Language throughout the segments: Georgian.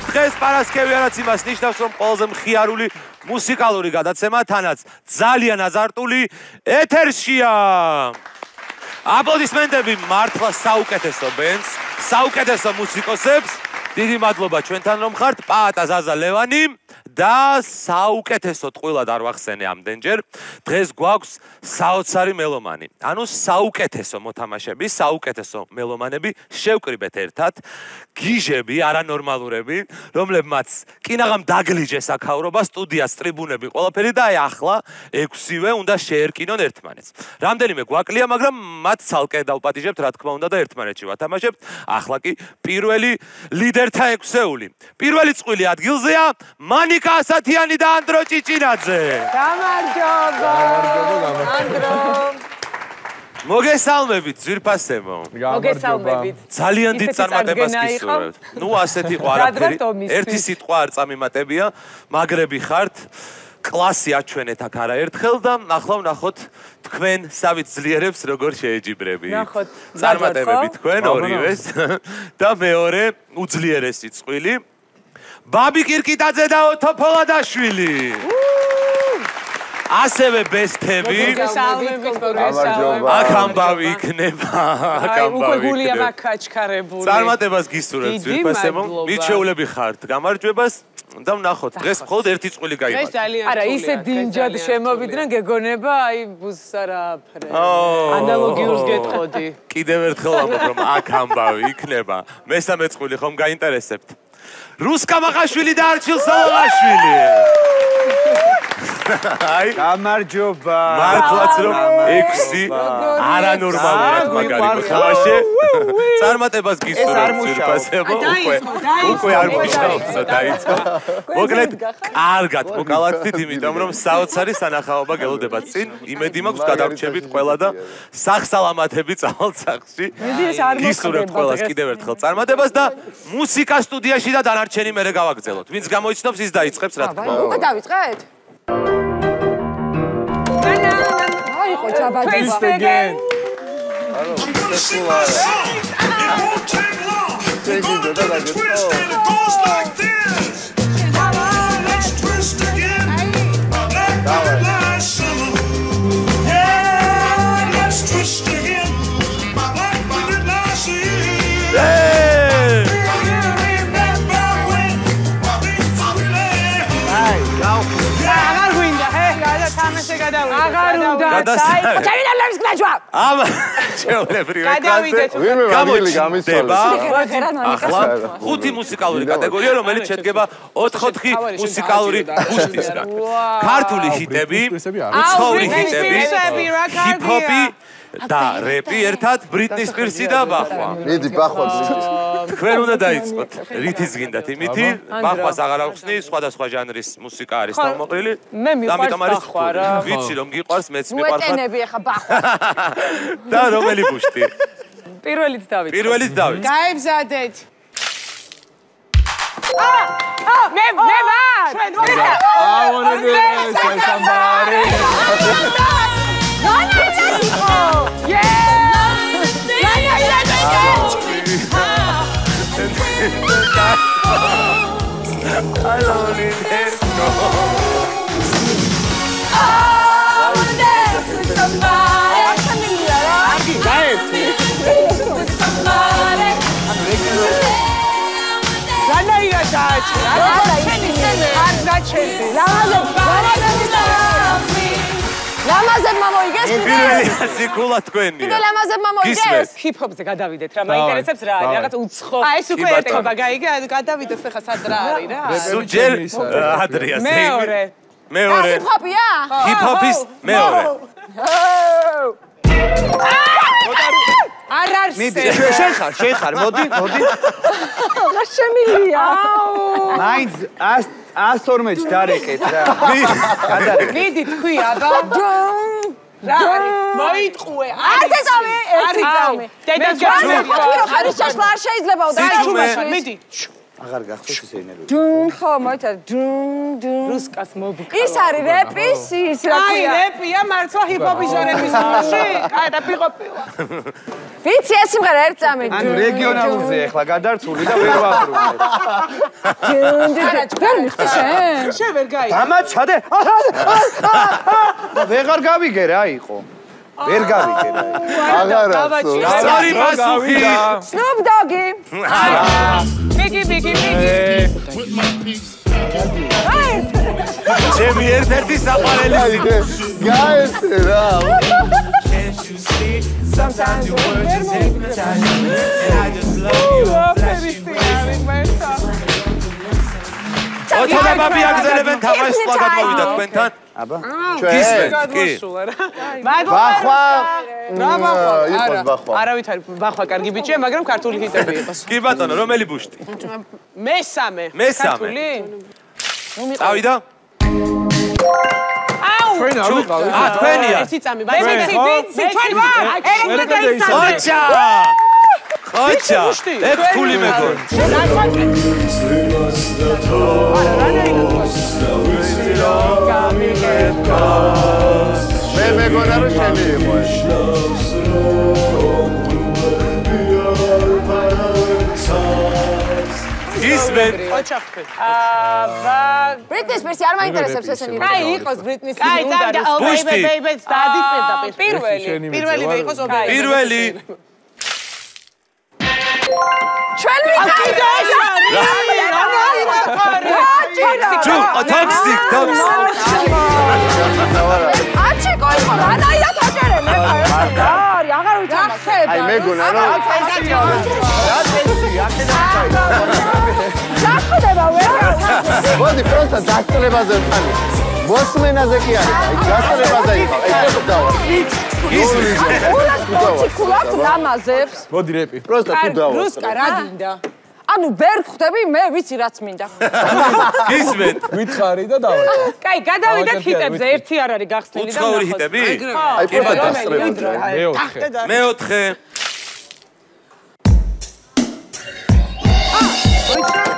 მოგესალმებით დღეს პარასკევი არაც იმას ნიშნავს რომ ყველაზე მხიარული მუსიკალური გადაცემა თანაც ძალიან აზარტული ეთერშია. აპლოდისმენტები მართლა საუკეთესო ბენდს საუკეთესო მუსიკოსებს. დიდი მადლობა ჩვენთან რომ ხართ. პაატა ზაზა ლევანი და საუკეთესო ტყვილად არ ვახსენე ამდენჯერ. დღეს გვაქვს საოცარი მელომანი. ანუ საუკეთესო მოთამაშეები, საუკეთესო მელომანები შევკრიბეთ ერთად. გიჟები, არანორმალურები, რომლებმაც კინაღამ დაგლიჯეს აქაურობა, სტუდიას, ტრიბუნები, ყველაფერი და აი ახლა ექვსივე უნდა შეერკინონ ერთმანეთს. რამდენიმე გვაკლია, მაგრამ მათ ცალკე დავპატიჟებთ, რა თქმა უნდა და ერთმანეთში ვათამაშებთ. ახლა კი პირველი ლიდერთა ექვსეული. პირველი წყვილი ადგილზეა მანიკა ასათიანი და ანდრო ჭიჭინაძე. გამარჯობა. ანდრო. მოგესალმებით, ძვირფასებო. მოგესალმებით. ძალიან დიდ წარმატებას გისურვებთ. ნუ ასეთი ყო არაფერი. ერთი სიტყვა არ წამიმატებია, მაგრები ხართ. კლასი აჩვენეთ აქ არაერთხელ და ახლა ვნახოთ თქვენ სავით ძლიერებს როგორ შეეჯიბრები. ნახოთ. წარმატებები თქვენ ორივეს და მეორე უძლიერესი წვილი. ბაბი კირკიტაძე და ოთო ფოლადაშვილი. ასევე ბესთები. აქ ამბავი იქნება, აქ აი, ამბავი. უკვე გულია მაქაჩქარებული. წარმატებას გისურვებთ, მადლობა. მიჩეულები ხართ გამარჯვებას და ვნახოთ. დღეს მხოლოდ ერთი წვილი ეს გაიმარჯვა. ძალიან არა, ისე დინჯად შემოვიდნენ, გეგონება, აი ბუზს არაფერი. ო. ანალოგიურს გეტყოდი. კიდევ ერთხელ ვამბობ, რომ აქ ამბავი იქნება. მესამე წვილი ხომ გაინტერესებთ? რუსკა მაყაშვილი და არჩილ სოლოღაშვილი. აი გამარჯობა. მართლაც რომ 6 არანორმალურად მაგარი მოთამაშე. წარმატებას გისურვებთ ძირფასებო უკვე. უკვე არ მუშაობსა დაიწყო. მოკლედ კარგად მოკალათით იმიტომ რომ საოცარი სანახაობა გელოდება წინ. იმედი მაქვს გადარჩებით ყველა და სახსალამათები წავალთ სახში. გისურვებთ ყველას კიდევ ერთხელ წარმატებას და მუსიკა სტუდიაში და დანარჩენი მერე გავაგზავნოთ. ვინც გამოიცნობს ის დაიწყებს რა თქმა უნდა. უკვე დავიწყეთ? აი ხო ჩაბადება. Twist again. უნდა. გადასწრებით. ჩავიდა ლევის კნაჭვა. ამ ჩვეულებრივ გადავიდეთ. ვინმე მაგილი გამოჩნდება გამისვალე. ახლა ხუთი მუსიკალური კატეგორია რომელიც შედგება 4-4 მუსიკალური გუშტისგან. ქართული ჰიტები, უცხოური ჰიტები, ჰიპ-ჰოპი და რეპი ერთად ბრიტნი სპირსი და ბახვა. მიდი ბახვა თქვენ უნდა დაიწყოთ. რითიც გინდათ იმითი, ბახვას აღარ აღვხსნი, სხვადასხვა ჟანრის მუსიკა არის თავმოყრილი. მე მიყვარს ამიტომ არის ბახვა რა. ვიცი რომ გიყვარს, მეც მიყვარხარ. უეტენები ახლა ბახვა. და რომელი ბუშტი? პირველით დავიწყე. პირველით დავიწყე. გაებზადეთ. აა, მე მე ვარ. ჩვენ ვარ. I wanna dance with somebody. რანაირად დააჭრა? რა ჩენი შენ? არ დაჩენდი. ლამაზებმა მოიგეს კიდე? პირველი ასიკულა თქვენია. კიდე ლამაზებმა მოიგეს? ჰიპ-ჰოპზე გადავიდეთ რა, მაინტერესებს რა არის? რაღაც უცხო. აი ეს უკვე ეტყობა, გაიგე, გადავიდეს ახლა სად რა არის რა. სულ ჯერ ადრია მეორე. მეორე ჰიპ-ჰოპია? ჰიპ-ჰოპის მეორე არ არის. მიდი, შენ ხარ, შენ ხარ, მოდი, მოდი. რა შემილია? მაინც 112-ში დარეკეთ რა. მიდი თქვი აბა. რა არის? მოიტყუე. არ წამი, ერთი წამი. დედას მე გაჩვენე. ხოთი რომ ხარის ჩაშლა არ შეიძლებაო და სიჩუმე. მიდი. აღარ გახსოვს ეს ენერგია. დუნ ხო მოიცა დუნ დუნ რუსკას მოვიკ. ის არის რეპის ის რა აი ქვია რეპია მართლა ჰიპ-ჰოპის ჟანრის მოსში. აი და პიყო პიყო. ვიცი ეს სიმღერა ერთ წამი ანუ რეგიონალურზე ახლა გადარწული და ვერ ვაბრუნებ. ვერ მიხდი შენ შენ ვერ გაიგე. დამაჩადე. და ვეღარ გავიგე რა იყო. ვერ გავიგე რა. აღარა სწორი პასუხი Snoop Doggy. მიგი მიგი მიგი. ჩემი ერთ-ერთი საყვარელი გაესე რა. ოთადა ბაბი აგზელებენ თამაშს პლაგად მოვიდა თქვენთან აბა. გისმენთ კი გადმოსულა რა. ბახვა რა ბახვა? იყოს არა. ბახვა. კარგი ბიჭია, მაგრამ ქართული ჰიტები იყოს. კი ბატონო რომელი ბუშტი მესამე. მესამე. ქართული? წავიდა აუ! ჩვენ არ ვიყავით. ა თქვენია ერთი წამი. ვიცი, ვიცი, ჩვენ ვარ. ელექტრო დაიცავ. ხოჩა ხოჩა ბუშტი. ეგ ფული მეგონ აბა Britney Spears არ მაინტერესებს ესენი კაი იყოს ბრიტნის კაი, წავიდა. Oh ბუშტი. baby baby დადი პირდაპირ. პირველი პირველივე იყოს baby. პირველი ჩვენ ვიყავით ჩუ ტოქსიკ ტოქსიკ აჩი კოიკო რანაირად აჭერე მე ხარ. აღარ ვიცამახსებ აი მეგონა რომ ჩახდება ვერ მოდი პროსტა დასწრებაზე ვთანი მოსმენაზე კი არის აი დასწრებაზე იყო ეს დავა. ულას კოცი ქულაკ დამაზებს. მოდი რეპი. პროსტა თუ დავა? რუსკა რა გინდა? ანუ ვერ ხვდები მე ვიცი რაც მინდა. გისმენთ. ვითხარი და დავა. კაი გადავიდეთ ჰიტებზე ერთი არ არის გახსნილი და უცხოური ვნახოთ. ჰიტები აი პროსტა დასწრებაზე მეოთხე. მეოთხე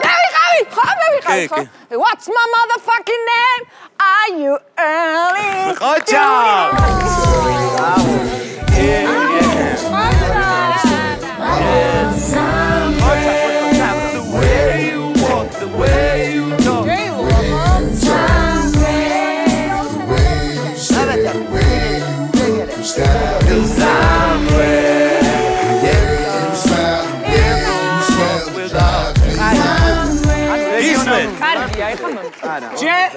მე ვიყავი ხო მე ვიყავი კი, ხო what's my motherfucking name? Are you early? ხოჩა გისმენთ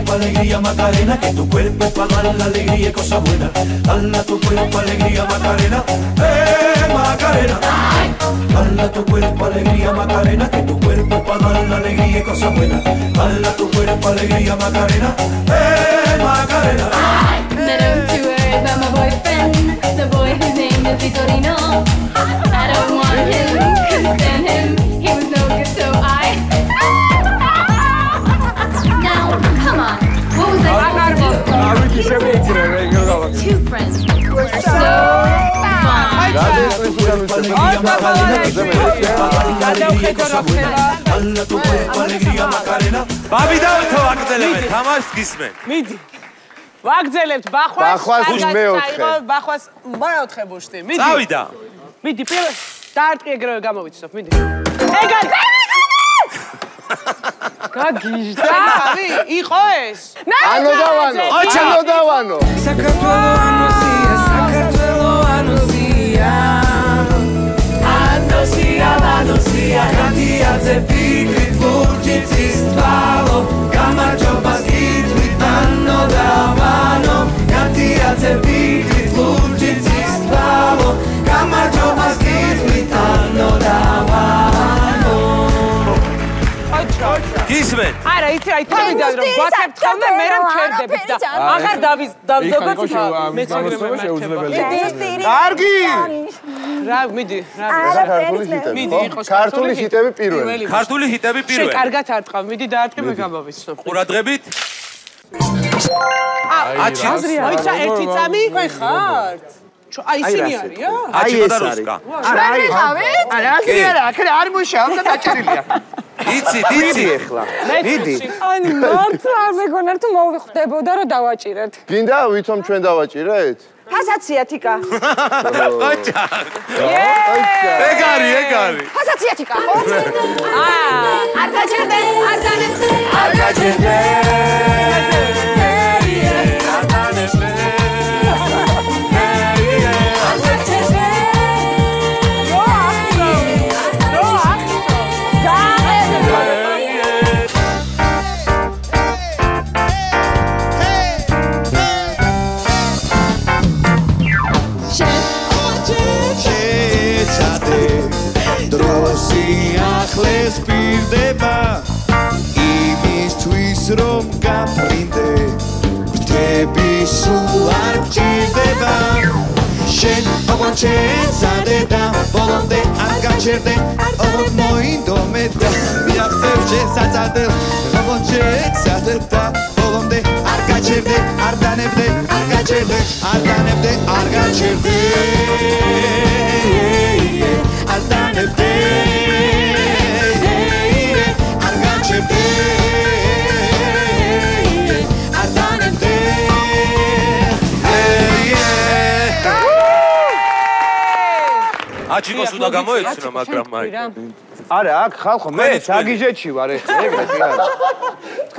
cuerpo alegría Macarena, que tu cuerpo para dar la alegría y cosas buenas. Dala tu cuerpo alegría Macarena, eh Macarena. Dala tu cuerpo alegría Macarena, que tu cuerpo para dar la alegría y cosas buenas. Dala tu cuerpo alegría Macarena, eh Macarena. გადავხედო რა ხდება ბაბი დავთო აგზელებენ თამაშს გისმენთ მიდი. ვაგზელებთ ბახვას. ბახვას მეოთხე. ბახვას მეოთხე ბუშტი. მიდი. წავიდა მიდი პირველ დაარტყი ეგრევე გამოვიცნობ, მიდი. ეგარ გაგიჟდა დავი, იყო ეს? ანო დავანო ოჩა. ანო დავანო Andalusia, Andalusia, Cantiaze, Picrit, Furgicis, Tvalo, Gamarciobas, Gitrit, Anno Davano, Cantiaze, გისმენთ არა იცი აი თავიდან რომ გვაცხებთ ხოლმე მე რომ ჩერდებით და აღარ იყო ამის გამოსწორება შეუძლებელია. კარგი რა მიდი რა ქართული ჰიტები მიდი იყოს ქართული ჰიტები პირველი. ქართული ჰიტები შენ პირველი. კარგად არ ტყავ მიდი დაარტყი მე გამოვიცნობ ყურადღებით. აჩი. მოიცა ერთი წამი თქვენ ხართ აი ისინი არიან აჩი ეს და არის. ჩვენ ვიყავით? არა, ასე არა, აქ არ მუშაობ და დაჭერილია. იცი, იცი. ეხლა. მიდი ani მართლა არ მეგონა თუ მოვიხდებოდა რომ დავაჭირეთ. გინდა ვითომ ჩვენ დავაჭირეთ? ფასაცია თიკა. ოჩა. ეგ არის, ეგ არის. ფასაცია თიკა. არ გაჩერდე, არ განეცე, არ გაჩერდე. ახლეს პირდება იმისთვის რომ გაფრინდე. ფრთები სულ არ გჭირდება. შენ ოღონ შეცადე და ბოლომდე არ გაჩერდე. ოღონ მოინდომე და მიაღწევ შესაწადეს ოღონ შეცადე და ბოლომდე არ გაჩერდე. არ დანებდე არ გაჩერდე არ დანებდე არ გაჩერდე აჩიკოს უნდა გამოეცნო, მაგრამ მაი. არა, აქ ხალხო, მე საგიჟეთში ვარ ეხლა, ეგრე კი არა.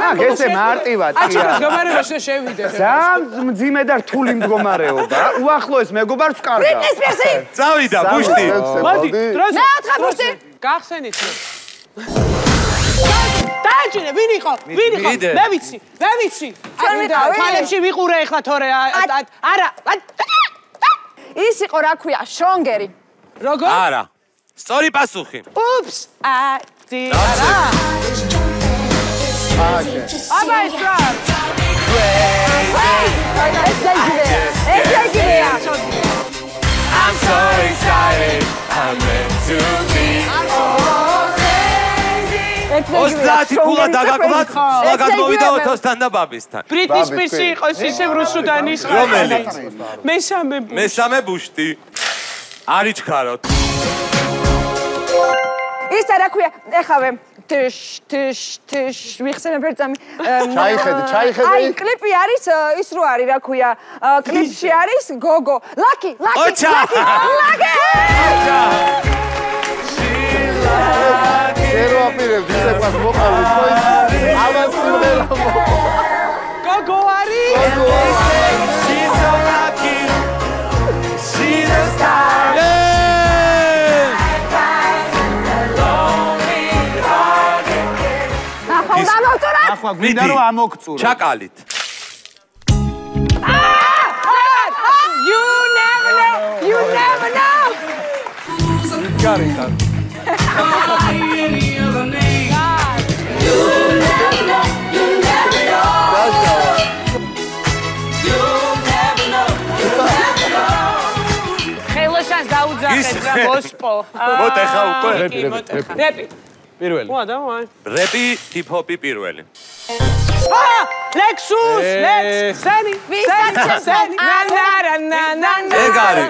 აქ ესე მარტივად კი აჩქოს არა. გამარებაში შევიდე ძალიან მძიმე და რთული მდგომარეობა. უახლოეს მეგობარს ვკარგა. ბრიტნის სპირსი. წავიდა, ბუშტი. მოდი დროს მეოთხე ბუშტი. გახსენით მე დააჭირე ვინ იყო ვინ იყო მე ვიცი მე ვიცი ჩვენ ვიყავით? თვალებში ვიყურე ეხლა თორე არა ის იყო რა ქვია, შრონგერი. როგორ არა. სწორი პასუხი. უფს ა დი არა აბა ეს რა ეს დაიგივე. ეს დაიგივეა. I'm so excited. I'm meant to be. 30 ფულა დაგაკლათ, ეს გადმოვიდა. 400-თან და ბაბისთან. ბრიტნი ბაბი, სპირსი თქვი. იყოს ისევ რუსუდანის რომელიც? მესამე მესამე ბუშტი. არიჩქაროთ. ის რა ქვია, ეხავე ტიშ ტიშ ტიშ ვიხსენებ ერთ წამი. ჩაიხედე, ჩაიხედე. აი, კლიპი არის ის რო არის, რა ქვია, კლიპში არის გოგო. ლაკი, ლაკი. ოჩა! ლაკი. ერო აპირებ ისე ყვას მოყავი ხო ის ამას სიმღერა გოგო არის She's so ახლა გვინდა რომ ამოგწურო. ჩაკალით. You never know. You never know. გარეკა. ხელოსანს დაუძახეთ ის- რა მოსპო მოტეხა უკვე? რეპი რეპი რეპი პირველი. ვა დავაი რეპი ჰიპ-ჰოპი პირველი. აა ლექსუს ლექს სენი ვისაც სენი სენი ნა ნა ნა ნა ნა ნა ეგ არის.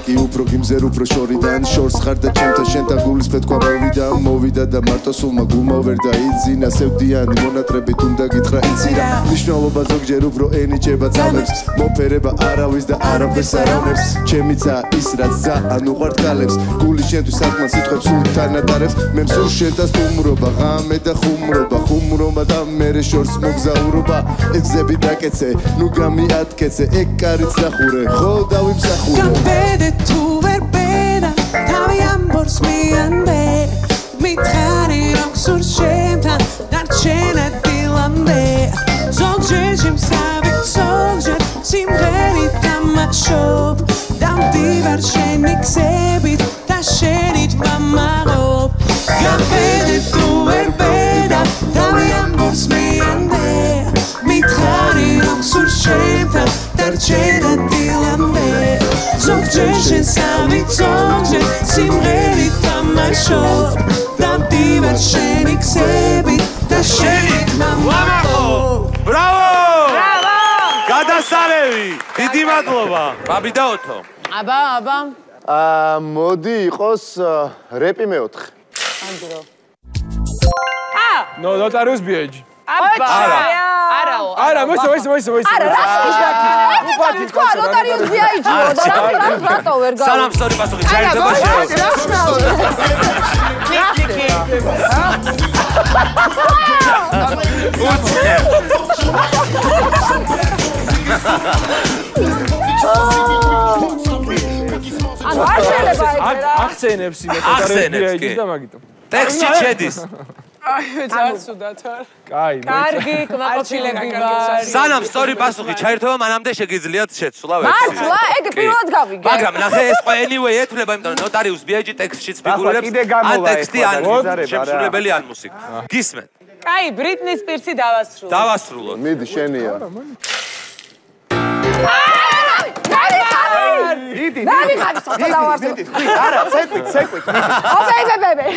კი უფრო გიმზ გულზე უფრო შორიდან. შორს ხარ და ჩემთან შენთან გულის პეთქვა მოვიდა მოვიდა და მარტო სულმა გულმა ვერ დაიძინა სევდიანი მონატრებით უნდა გითხრა იცი რა მნიშვნელობა ზოგჯერ უფრო ენიჭება წამებს მოფერება არავის და არაფერს არამებს ჩემიცა ის რაც ძალიან უყვართ კალებს გული შენთვის საკმა სიტყვებს სულთან ატარებს მე მსურ შენთან სტუმრობა ღამე და ხუმრობა ხუმრობა და მერე შორს მოგზაურობა. ეს გზები დაკეცე ნუ გამიატკეცე ეგ კარიც დახურე. ხო დავიმსახურე. გამბედე თუ ვერ ბედა თავი ამბობს მიანდე მითხარი რომ სულ შემთან დარჩენა დილამდე ზოგჯერ შემსავი ზოგჯერ სიმღერი დამახშობ დამდივარ შენი გზებით და შენით ვამაყობ გამბედე თუ ვერ ბედა თავი ამბობს მიანდე მითხარი რომ სულ შემთან დარჩენა შესავი ზოგჯერ სიმღერი თამაშობ დამდივარ შენი გზები და შენი ვამაყო ბრავო ბრავო გადასარევი დიდი მადლობა. ბაბი და ოთო აბა აბა. აა მოდი იყოს ა, რეპი მეოთხე. ნო ნოტარიუს ბიეჯი აბა. არა. არა არა მოიცა მოიცა მოიცა მოიცა არა, რა შეიძლება? ეხლა თქვა ნოტარიუს ბიაიჯიო და რა რა რატო ვერ გავა? სალამ სწორი პასუხი ჩაერთება შეო ანუ არ შეიძლება ეგ რა. ახსენებს იმ ახსენებს, ნოტარიუს კი. ბიეჯი და მაგიტომ ტექსტში შედის აი ძარცუდათ არ კაი კარგი კმაყოფილები ვარ. სანამ სწორი პასუხი ჩაერთება მანამდე შეგიძლიათ შეცვლა მართლა? ეგ პირველად გავიგე. მაგრამ ნახე ეს ყო anyway ეთვლება იმიტომ რომ ნოტარიუს ბიეჯი ტექსტშიც გამოვა ან ტექსტი ან შემსრულებელი ან მუსიკა. გისმენ. კაი ბრიტნი სპირსი დავასრულე დავასრულოთ. მიდი შენია. დიდი ნავი ხარ ცოტა დავარსო. დიდი ხვი არა ცეკვით ცეკვით. ობე ბე ბე ბე.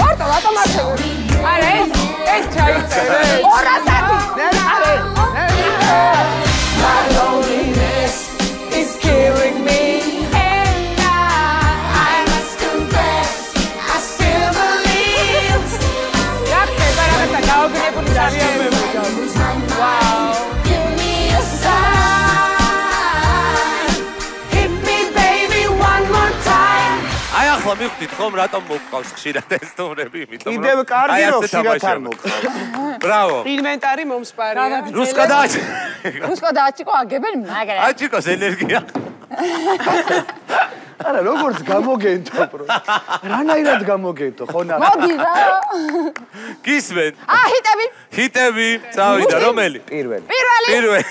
მარტო რატომ არჩევი? არა ეს ეს ჩაიწერე ორასათი. არა. is killing me. And I, მივხვდით ხომ რატომ მოგყავს ხშირად ეს სტუმრები იმიტომ რომ კიდევ კარგი რომ ასე ხშირად არ მოგყავს ბრავო ინვენტარი მომსპარია. რუსკა და რუსკო დააჭიკო აგებენ მაგრა. აჭიკოს ენერგია. არა როგორც გამოგენტო პრო რანაირად გამოგენტო ხო ნა მოდი რა. გისმენ. ა ჰიტები. ჰიტები წავიდა რომელი? პირველი. პირველი. პირველი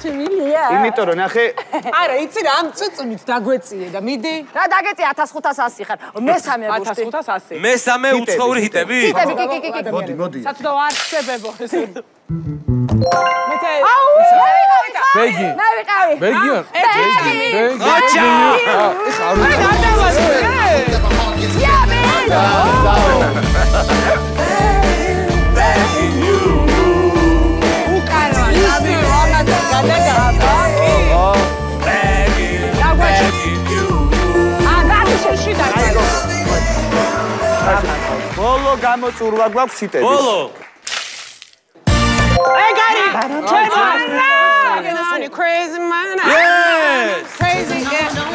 შემილია. იმიტომ რომ ნახე არა იცი რა ამ წუწუნით დაგვეწიე და მიდი რა დაგეწი 1500 ხარ. მესამე გუშტი. 1500 მესამე უცხოური ჰიტები. ჰიტები. კი კი კი კი. მოდი მოდი. სათუდო არ ხსებებო ეს მეთე აუ, მე ვიყავი. ბეგი. მე ვიყავი. ბეგიონ ერთი ბეგი. ხოჩა ეხა არ უნდა ია, მე. ბოლო გამოწურვა გვაქვს ჰიტები ბოლო ეგარი ჩემო crazy man yes crazy yeah.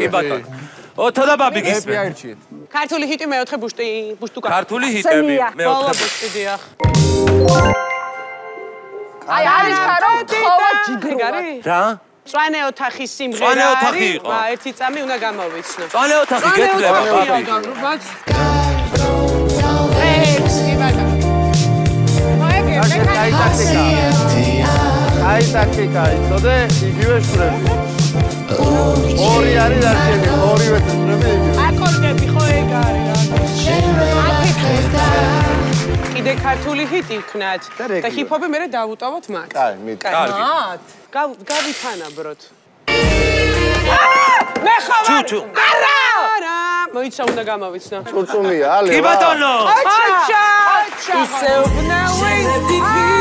კი ბატონო. ოთო და ბაბი ეპი გისმენ. აირჩიეთ ქართული ჰიტი მეოთხე ბუშტი ბუშტუკა. ქართული ჰიტები მეოთხე ბუშტი. დიახ. აი არის ხარო თხოვა ჯიგროა რა? წვანე ოთახის სიმღერა მწვანე ოთახი არის, იყო. ვა, ერთი წამი უნდა გამოვიცნო. წვანე ოთახი გეთლება ბაბი. აი ტაქტიკა. აი ტაქტიკა, იცოდე, იგივე შვრები. ორი არის დარჩენილი, ორივე შვრები იგივე. აკორდები ხო ეგ არის კიდე ქართული ჰიტი ვქნათ და ჰიპ-ჰოპი მე დავუტოვოთ მათ. კაი, მიდი. კარგი გავ- გავითანაბროთ. მე ხომ ჩუ ჩუ არა! არა! მოიცა უნდა გამოვიცნო. წურწუმია, ალე. კი ბატონო აჩა! ისე უბნავი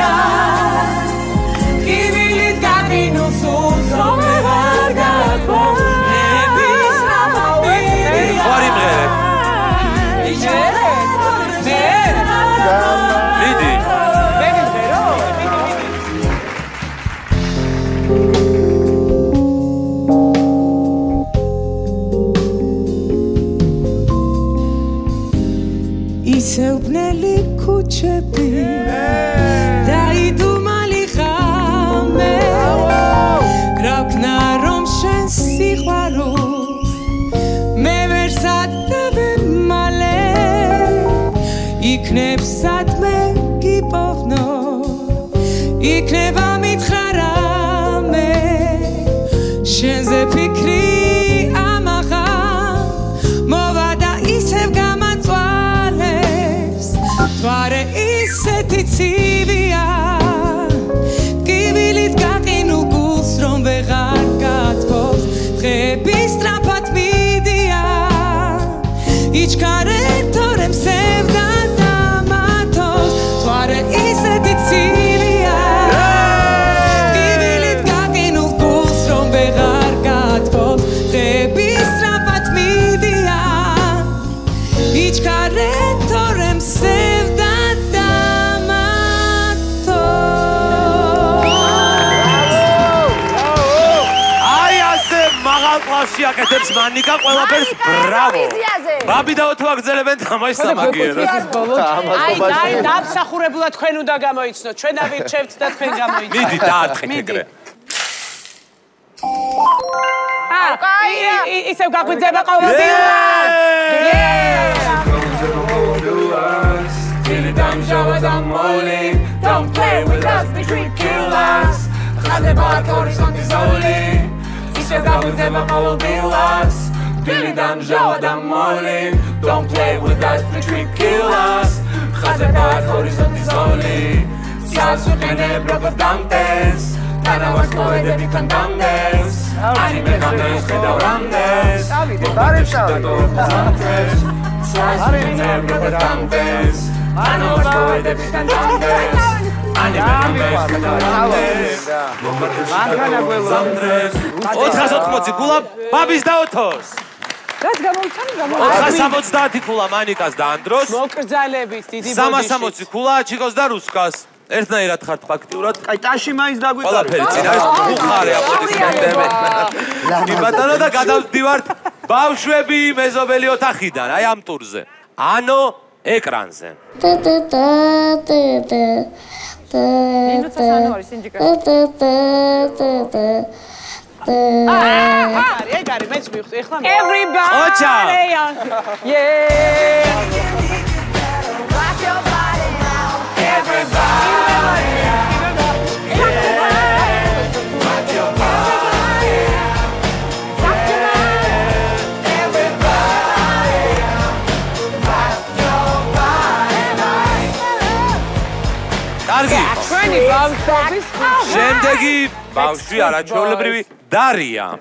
야. Pare i se ti civi. აკეთებს მანიკა ყველაფერს. ბრავო. ბაბი და ოთო აგზელებენ თამაშს. სამაგიეროს აი დაი დამსახურებულად თქვენ უნდა გამოიცნოთ. ჩვენ ავირჩევთ და თქვენ გამოიცნოთ. მიდი დაარტყით ეგრე. აა კაია ისევ გაგვიძება ყოველდღიურად. Don't play with us, we treat killers. ხაზე ბაკორის on this only. ისე დაგვიძება ყოველდღიურად. დილი დამჟავა და მოლი. Don't play with us, we treat killers. ხაზე ბაკორის on this only. სიას უყენებ როგორ დამტეს. თანავას მოედები თან დამდეს. ანი მე გამდეს ხედავ რამდენს. დარებს დამტეს. სიას უყენებ როგორ დამტეს. თანავას მოედები თან დამდეს. ანი მე გამდეს ხედავ რამდენს. მანქანა გველოდეს. 480 გულა ბაბის და ოთოს. რაც გამოვიცანი გამო 470 გულა მანიკას და ანდროს. მოკრძალებით დიდი ბოდიში. 360 გულა ჩიკოს და რუსკას. ერთნაირად ხართ ფაქტიურად. აი ტაში მაინც დაგვიყარე. ყველაფერი წინა ეს უხარე აპლოდისმენტები კი ბატონო და გადავდივართ ბავშვები მეზობელი ოთახიდან აი ამ ტურზე. ანო ეკრანზე. მინუცას ანუ არის ინჯიკა არის, ეგ არის, მეც მივხვდი, ეხლა მე. everybody ოჩა yeah კარგი زندگی باوشی عرچول بروی داریا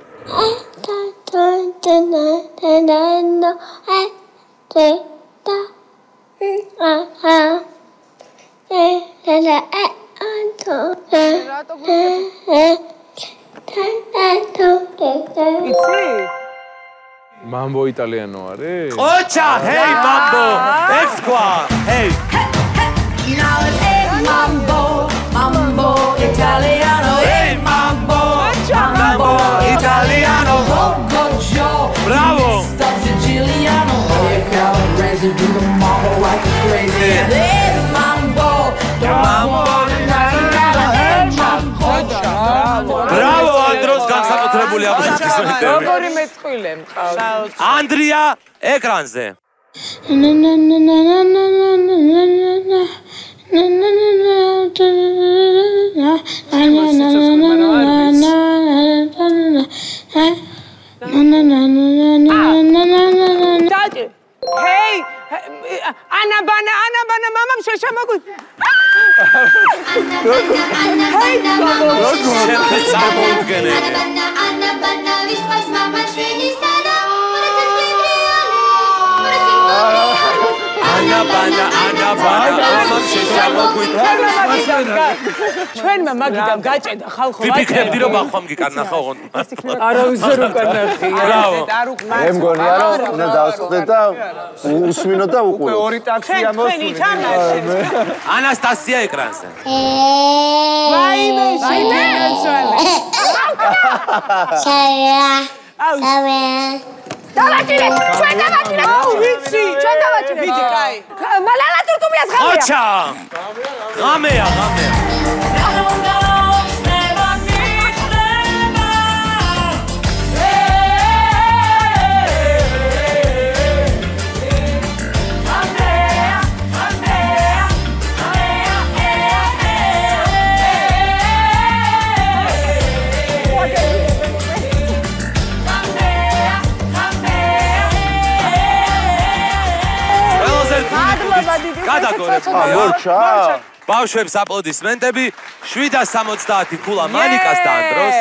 Mambo italiano, are. Ocha, hey mambo, ex qua, hey. Now it's hey mambo. italiano e mambo mambo italiano go go bravo stop siciliano you got crazy do the mambo like crazy e mambo mambo Браво, Андрос, განსაკუთრებული აბსოლუტიზმი. როგორი მეწყვილე მყავს. ანდრია ეკრანზე. ნა ნა ნა ნა ნა ნა ნა ნა Hey! Ana bana, ana bana mamam şaşama koy. Ana bana, ana bana mamam şaşama koy. ბანა, მამამ შეშამოგვით. ჩვენმა მაგიდან გაჭედა ხალხო ვიფიქრებდი რომ ახლა მგიკარნახა ოღონდ. არავის არ უკანახია. ბრავო. მე მგონია რომ უნდა დავსხდეთ და უსმინო და უყურო. ორი ტაქსია ჩვენი თამაში. ანასტასია ეკრანზე. ვაიმე, შეინაცვალე. დავაჭირე, ჩვენ დავაჭირე. აუ, ვიცი. ჩვენ დავაჭირე. ვიდი, კაი. მალალა თურქუმიას ხალხია. ოჩა! ღამეა, ღამეა. დიდი. გადაგორებული. გორჩა. ბავშვებს აპლოდისმენტები 770 ქულა მანიკას დაანდროს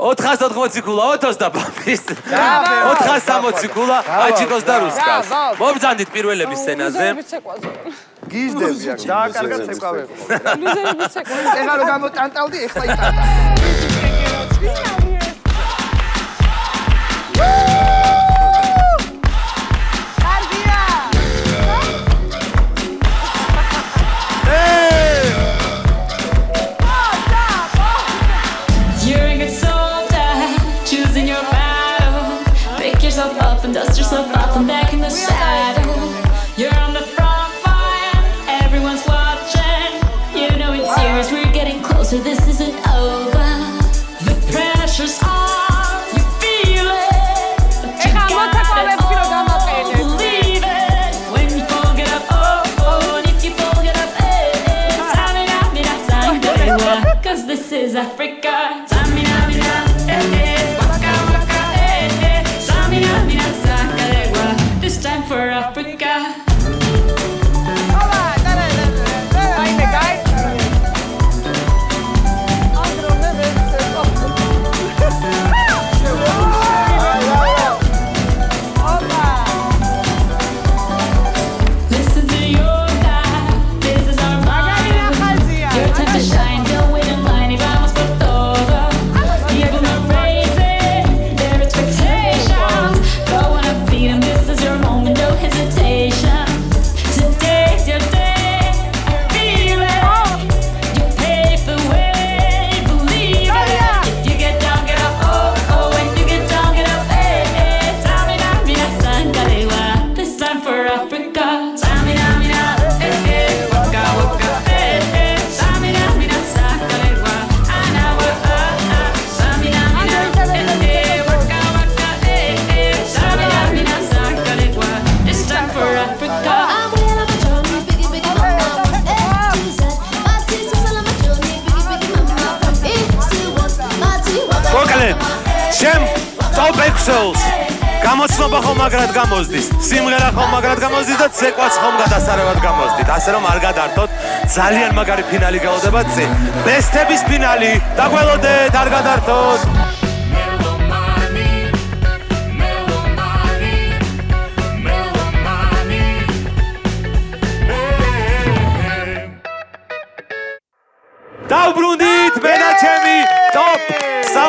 480 ქულა ოთოს და ბაბის 460 ქულა აჩიკოს და რუსკას მობრძანდით პირველების სცენაზე გიზდები აქ დააკარგა ცეკვავები. ლუზერების ცეკვავები. ეხლა რომ გამოტანტავდი, ეხლა იტანტა. ცეკვაც ხომ გადასარევად გამოზდით ასე რომ არ გადართოთ ძალიან მაგარი ფინალი გელოდება წინ. ბესტების ფინალი დაგველოდეთ არ გადართოთ. დავბრუნდით მე და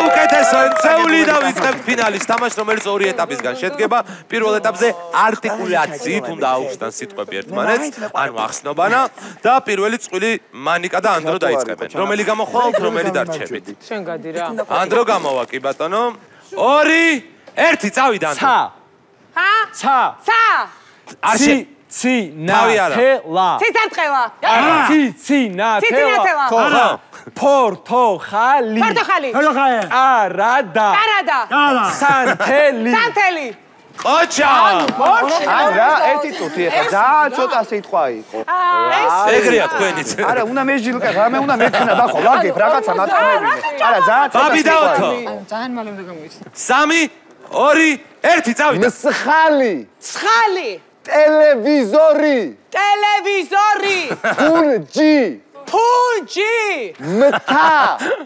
საუკეთესო ერთეული და ვიწყებთ ფინალის თამაშს რომელიც ორი ეტაპისგან შედგება. პირველ ეტაპზე არტიკულაციით უნდა აუხსნან სიტყვები ერთმანეთს. ანუ ახსნობანა და პირველი წყვილი მანიკა და ანდრო დაიწყებენ. რომელი გამოხვალთ რომელი დარჩებით? შენ გადი რა. ანდრო გამოვა კი ბატონო. 2 1 წავიდა ანდრო. ჰა? ცა. ცა? არ ცი შე ცი ნა თავი არა. თელა. ციცარტყელა. ცი ცი ნა ცი თელა. ხო არა ფორტოხალი. პორტოხალი. არადა. კარადა. სანთელი. სანთელი. ოჩა ან რა, ერთი წუთი ახლა ძალიან ცოტა სიტყვა იყო. ეგრეა თქვენიც არა, უნდა მეჟილკა, რამე უნდა მექნა ბახო, ვაგებ რაღაცა მათქმევიდე. არა, ძალიან ცოტა. ბაბი დაოთო ძალიან მალე უნდა გამოიცნო. 3 2 1 წავიდა მსხალი, ცხალი. ტელევიზორი, ტელევიზორი. ფუნჯი, ფუნჯი. მთა,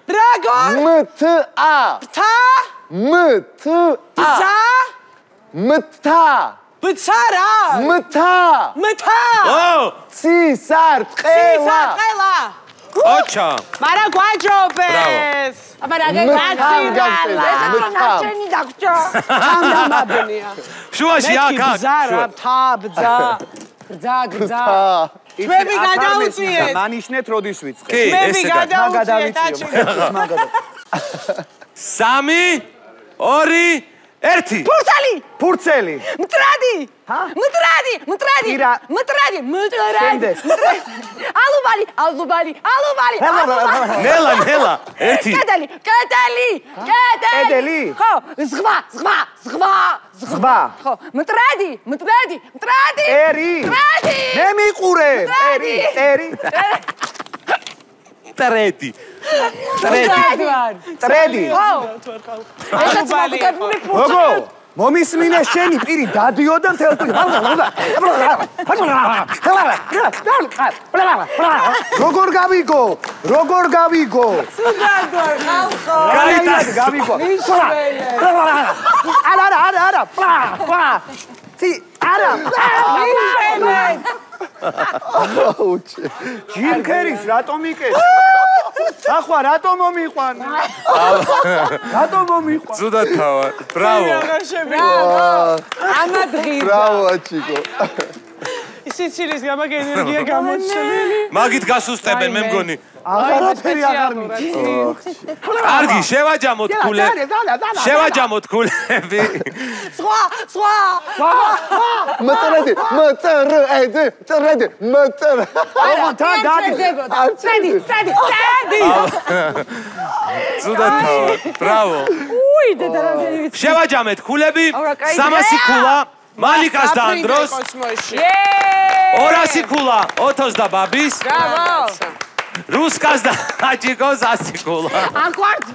დრაგონ. მთა, თა. მთა, ზა. მთა, ბცარა. მთა, მთა. ო ცისარტყელა, სისაყელა. ოჩა მარა გვაჯობეს. აბა რა გაგწევს, მთა. ნაჩენი დაგჭო. თამდამაბნია. შუაში აქ აქ ბზარა, თა, ბძა. გძა გძა ჩვენი გადაუწიეთ. მანიშნეთ როდის ვიწყე. კი ესე გა გადაუწიეთ სამი ორი ერთი ფურცალი, ფურცელი. მტრადი. მტრადი, მტრადი. მტრადი, მტრადი. ალუბალი, ალუბალი, ალუბალი. ნელა ნელა ერთი კედელი, კედელი, კედელი. კედელი? ხო, ზღვა, ზღვა, ზღვა. ზღვა. ხო, მტრადი, მტრადი, მტრადი. ტერი. მტრადი. მე მიყურე. ტერი, ტერი. ტრედი ტრედი ტრედი. ხო. ალუბალი. როგორ? მომისმინე შენი პირი დადიოდა მთელ დღე. როგორ გავიგო? როგორ გავიგო? სუდადო, ხალხო. გაიტას გავიგო. არა არა არა არა. პა. თი არა. მიშენე. აუჩი. ჯიმ ქერის რატომ იკეთე? ახლა რატომ მომიყვანე? რატომ მომიყვანე? ზუდად თავა ბრავო აღარ შევი. ამა დღის ბრავო აჩიკო. სიცილის გამაგ ენერგია გამოჩენილი. მაგით გასუსტებენ მე მგონი. აღარაფერი აღარ მიცი. კარგი შევაჯამოთ ქულები. შევაჯამოთ ქულები. სხვა, სხვა. მტრედი, მტრედი, მტრედი, მტრედი. ოღონ თან დადი. ტრედი, ტრედი, ტრედი. ზუდად თავა ბრავო უი, დედა ვიცი. შევაჯამეთ ქულები. აურა, კაი 300 ქულა მალიკას და ანდროს კოსმოსში. 200 ქულა ოთოს და ბაბის ბრავო. რუსკას და აჯიკოს 100 ქულა აკვართ.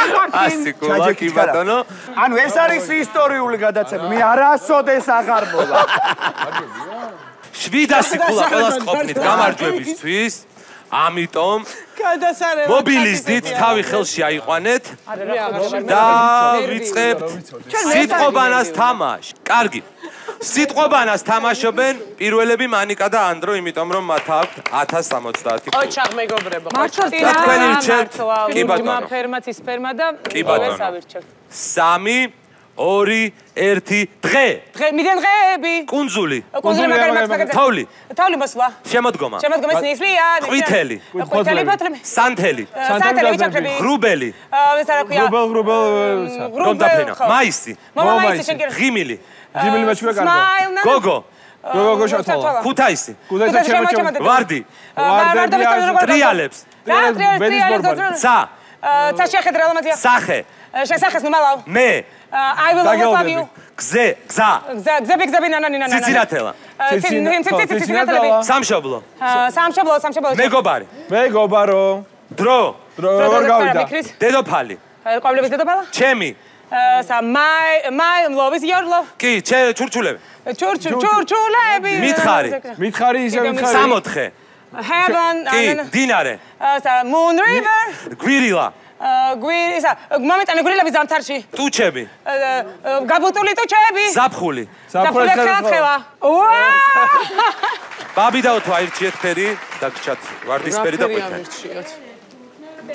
აკვართ. 100 ქულა კი ბატონო ანუ ეს არის ისტორიული გადაცემა. მე არასოდეს აღარ მოვა. 700 ქულა ყველას ყოფნით გამარჯვებისთვის ამიტომ გადასარევად. მობილის დიდ თავი ხელში აიყვანეთ და ვიწყებთ სიტყვობანას თამაშ. კარგი. სიტყვობანას თამაშობენ პირველები მანიკა და ანდრო, იმიტომ რომ მათ აქვთ 1070 ქულა. ოჩაღ მეგობრებო. მართლა და თქვენი რჩევთ? კი, ბატონო. ფერმაც ის ფერმა და კი, ბატონო. ავირჩევ 3 2 1 დღე. დღე მიდან დღეები. კუნძული. კუნძული მაგარი მაგარი. თავლი. თავლი მოსვლა. შემოდგომა. შემოდგომის ნისლია. ყვითელი. ყვითელი ფოთლები. სანთელი. სანთელი ვიჭაფები. ღრუბელი. ეს არა ქვია. გრუბელ გრუბელ გონდაფენა. მაისი. მამა მაისი შენ კი. ღიმილი. ჯიმილი მეჩვე კარგო. გოგო. გოგო შათვალა. ქუთაისი. კუდაცა ჩემო ვარდი. ვარდი ტრიალებს. რა ტრიალებს ტრიალებს. ცა. ცა შეხედრა ლამაზია. სახე. შესახეს ნუ მალავ. მე. I will always love you. გზე. გზა. გზა გზები გზები ნანა ნანა ციცინათელა. ციცინათელები. სამშობლო. სამშობლო სამშობლო. მეგობარი. მეგობარო. დრო. დრო როგორ გავიდა? დედოფალი. ყვავილების დედოფალა? ჩემი. სა my my love is your love. კი, ჩე ჩურჩულები. ჩურჩუ ჩურჩულები. მითხარი. მითხარი ისე მითხარი. სამოთხე. Heaven. კი, დინარე. სა moon river. გვირილა. გვირი სა მომენტანი გვირილების ზამთარში. ტუჩები. გაბუტული ტუჩები. ზაფხული. ზაფხული ხელაცხელა. ბაბი დაუთო აირჩიეთ ფერი და გჩათ ვარდისფერი და ყვითელი.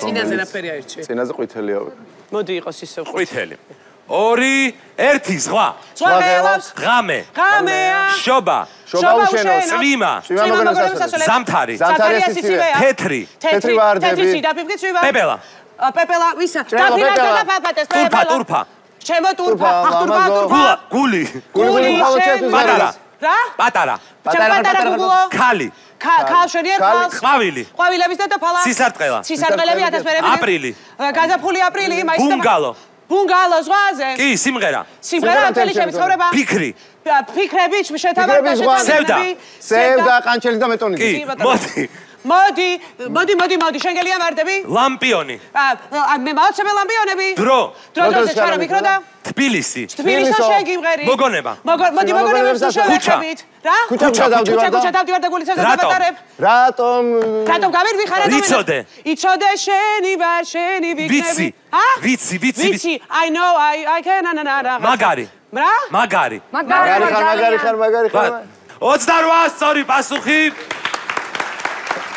წინაზე რა ფერი აირჩიე? წინაზე ყვითელია. მოდი იყოს ისე ყვითელი. 2 1 ზღვა. ზღვა ღელავს. ღამე. ღამეა. შობა. შობა უშენო. წვიმა. წვიმა მოგონა სასწორე. ზამთარი. ზამთარი ასიცივე. თეთრი. თეთრი ვარდები. თეთრი დაფიფკი წვიმა. პეპელა. პეპელა ვისა? პეპელა. ტურფა, ტურფა. ჩემო ტურფა, ტურფა, ახ ტურფა, ლამაზო. ტურფა. გულა, გული. გული პატარა. რა? პატარა. პატარა პატარა გუგლო. ქალი. ქა- ქალშვენი არ ქალი. ქალს. ყვავილი. ყვავილების და დაფალა. სისარტყელა. სისარტყელები ათასმერები. აპრილი. გაზაფხული აპრილი, მაისი. და- ბუნგალო. ბუნგალო ზღვაზე. კი, სიმღერა. სიმღერა მთელი ჩემი ცხოვრება. ფიქრი. ფიქრები, ფიქრების ზღვა. სევდა. სევდა ყანჩელის და მეტონის. კი, მოდი. მოდი, მოდი, მოდი, მოდი, შენ გელია მარტები? ლამპიონი. ა ა, მე მოვაცემე ლამპიონები. დრო. დრო დროზე ჩარა მიკრო და თბილისი. თბილისო შენ გიმღერი. მოგონება. მოგო- მოდი მოგონებებს შევეხებით. რა? ქუჩა დავდივარ და ქუჩა დავდივარ და რატომ? დავატარებ. რატომ რატომ გამირვიხარ და ვიცოდე. იცოდე შენი ვარ შენი ვიქნები. ვიცი. ა? ვიცი, ვიცი, ვიცი. I know I I can na na na. მაგარი. რა? მაგარი. მაგარი ხარ მაგარი ხარ მაგარი ხარ 28 სწორი პასუხი.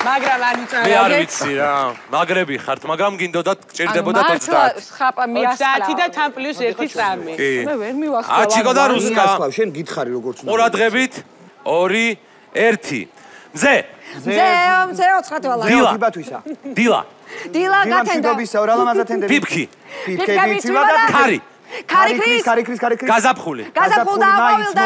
მაგრამ არ ვიცი. მე არ ვიცი რა. მაგრები ხართ, მაგრამ გინდოდათ გჭირდებოდათ 30. ხაპა მიასწავლა. 30 და თან პლუს 1 წამი. კი. მე ვერ მივახსოვ. აჩიკო და რუსკა. შენ გითხარი როგორც უნდა ყურადღებით 2 1 მზე ზე ზე ოცხათვალა. დილა თიბათვისა დილა დილა გათენდა. დილამშვიდობისა ვრალამაზათენდები ფიფქი ფიფქები ცივა და ქარი ქრის ქარი ქრის გაზაფხული. გაზაფხულდა აყვავილ და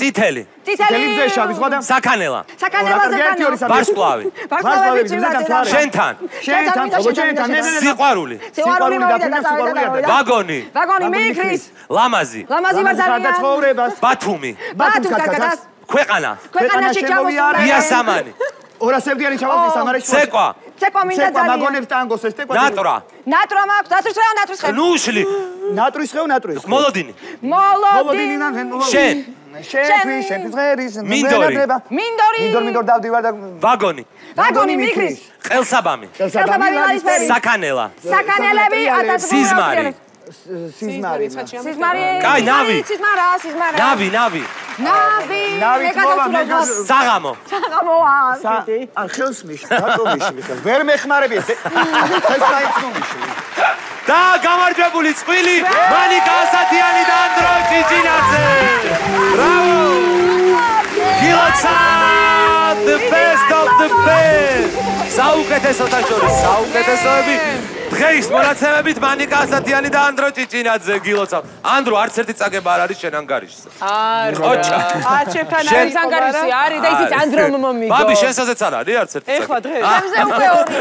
წითელი. წითელი. მზე შავი ზღვა და? საკანელა საკანელაზე ერთი ორი სამი. ვარსკვლავი ვარსკვლავები მზე და მთვარე შენთან. შენთან მე სიყვარული. სიყვარული და სიყვარული წავიდა. ვაგონი ვაგონი მიიქრის. ლამაზი ლამაზი ხარ და მაზალია. ცხოვრებას. ბათუმი. ბათუმ კაკას. ქვეყანა. ქვეყანაში შემოვიარე. იასამანი ორასევდიანი ჩავავდი სამარეში ცეკვა. ცეკვა მინდა ცეკვა ძალიან. მაგონებს ტანგოს ეს ცეკვა ნატრა ნატრო მაქვს, ნატრის ხეო, ნატრის ხეო. ნუშლი. ნატრის ხეო ნატრის მოლოდინი. მოლოდინი. მოლოდი. და შენ. შენ. შენ ღერის მინდორი. მინდორი. მინდორ მინდორ დავდივარ და ვაგონი. ვაგონი მიიქრის. ყელსაბამი. ხელსაბამი ლალისფერი. საკანელა საკანელები სიზმარი სიზმარი სიზმარი. კაი, ნავი. სიზმარა, სიზმარა. ნავი ნავი ნავი. ნავი გადავწუროს. გას- საღამო საღამოა. ან ხელს მიშლი რატო მიშლი ხელს ვერ მეხმარები ეს მაინც მომიშლი და გამარჯვებული წყვილი მანიკა ასათიანი და ანდრო ჭიჭინაძე ბრავო გილოცა the best of the best საუკეთესოთა შორის საუკეთესოები დღეის მონაცემებით მანიკა ასათიანი და ანდრო ჭიჭინაძე გილოცა ანდრო არც ერთი წაგება არ არის შენ ანგარიშზე. არ ოჩა. აჩებთან შენ- არის სანგარისი არის და ისიც ანდრომ მომიგო. ბაბი შენსაზეც არ არის? არც ერთი ეხლა დღეს. მზე უკვე ორი.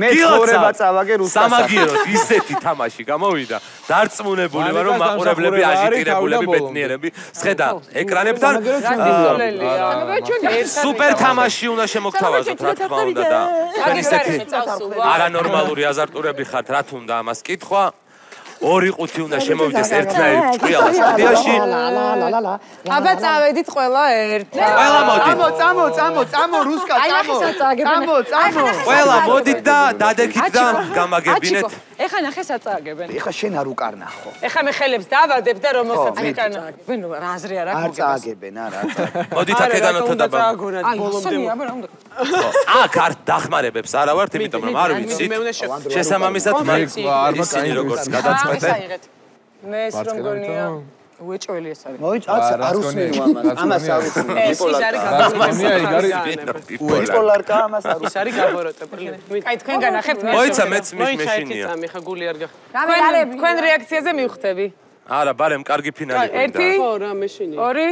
მე ცხოვრება წავაგე რუსკასა სამაგიეროდ ისეთი თამაში გამოვიდა. დარწმუნებული ვარ რომ მაყურებლები აჟიტირებულები ბედნიერები სხედა ეკრანებთან სუპერ თამაში უნდა შემოგთავაზოთ რა თქმა უნდა და თქვენ ისეთი არანორმალური აზარტურები ხართ რა თუნდა ამას? კითხვა ორი ყუთი უნდა შემოვიდეს ერთნაირი ჭკვიალა სტუდიაში. აბა წავედით ყველა ერთ. ყველა მოდი წამო წამო წამო წამო რუსკა აი, წამო. წამო წამო. ყველა მოდით და დადექით და გამაგებინეთ. ეხა ნახე საწაგებენ. ეხა შენ არ უკარნა ხო ეხა მე ხელებს დავადებ და რომელსაც მეკანა. ვენო რაზრი არა არ წააგებენ არა არ წააგებენ მოდით აქედანოთო და დააგონათ ბოლომდე აბა რა უნდა. აქ არ დახმარებებს არა ვართ იმიტომ რომ არ ვიცით. მე უნდა შევ შესაბამისად მე ისინი გადაწყვეტე მე ეს რომ გონია უეჭველი ეს არის. მოიც არ უსმენო ამას ამას არ უსმენო ეს ის არის გაბოროტებული ბიპოლარკა ამას არ ის არის გაბოროტებული აი თქვენ განახებთ მე. მოიცა მეც მის მოიცა ერთი მეშინია წამი ხა გული არ გახ თქვენ თქვენ რეაქციაზე მივხვდები. არა ბარემ კარგი ფინალი ერთი, ხო რა მეშინია ორი.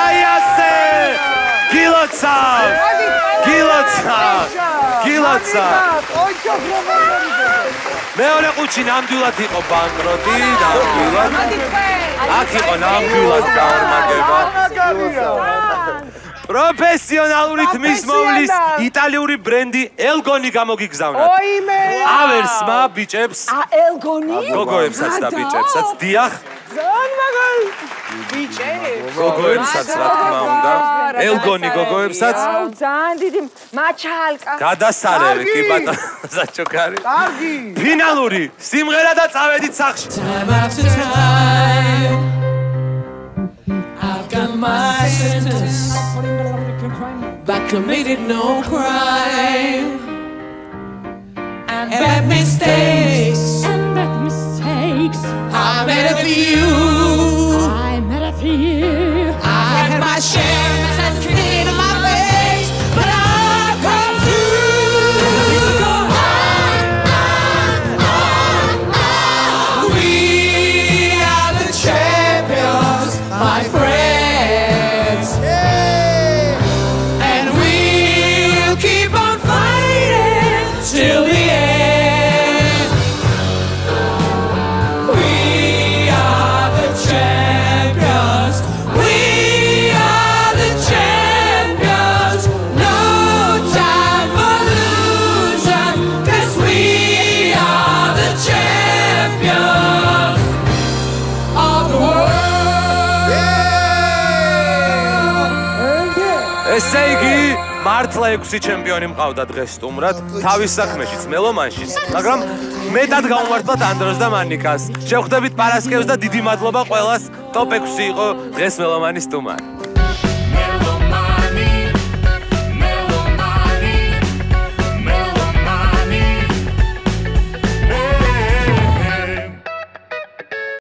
აი ასე გილოცა! გილოცა! გილოცა! მეორე ყუთში ნამდვილად იყო ბანკროტი ნამდვილად აქ იყო ნამდვილად გაორმაგება პროფესიონალური თმის მოვლის იტალიური ბრენდი ელგონი გამოგიგზავნათ. ოიმე ავერსმა ბიჭებს ა ელგონი? გოგოებსაც და ბიჭებსაც დიახ. ზან მაგალ ბიჭე გოგოებსაც რა თქმა უნდა ელგონი გოგოებსაც აუ ძალიან დიდი მაჩალკა. გადასარევი კი ბატონო საჩოქარი კარგი ფინალური სიმღერა და წავედით სახში Time after time, I've got my sentence. But committed no crime. And bad mistakes. And bad mistakes. I made a few. 26 ჩემპიონი მყავდა დღეს სტუმრად, თავის საქმეშიც, მელომანშიც, მაგრამ მეტად გავუმართლათ ანდროს და მანიკას. შევხვდებით პარასკევს და დიდი მადლობა ყველას. ტოპ 6 იყო დღეს მელომანის სტუმარი.